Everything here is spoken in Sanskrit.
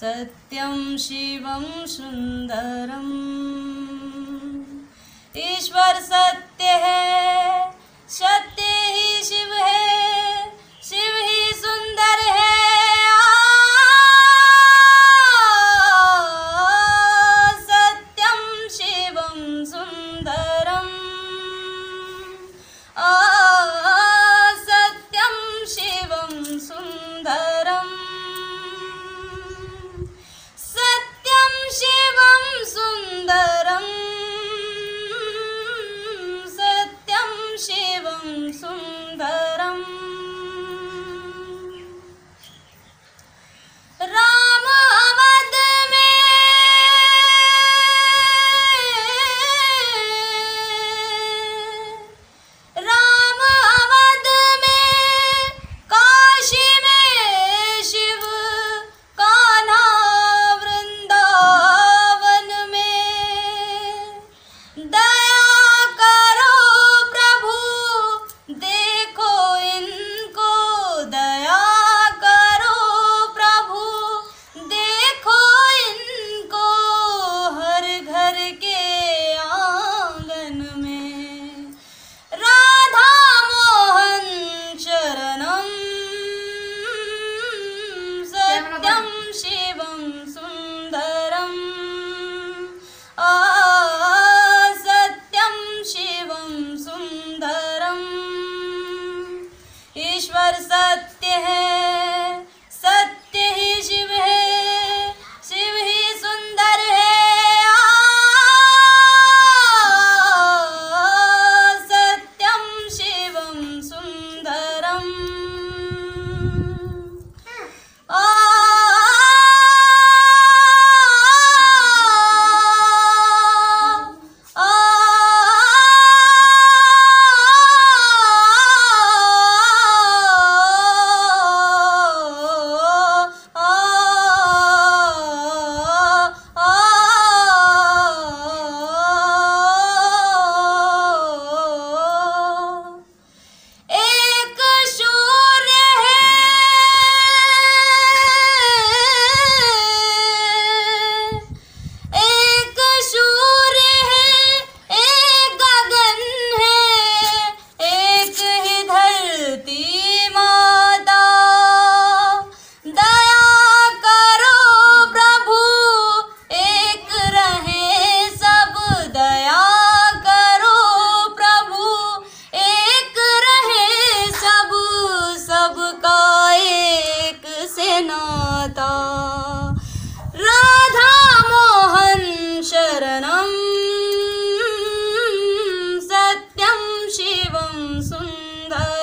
सत्यं शिवं सुन्दरम्। ईश्वर सत्य शिवं ईश्वर सत्य है। সুন্দর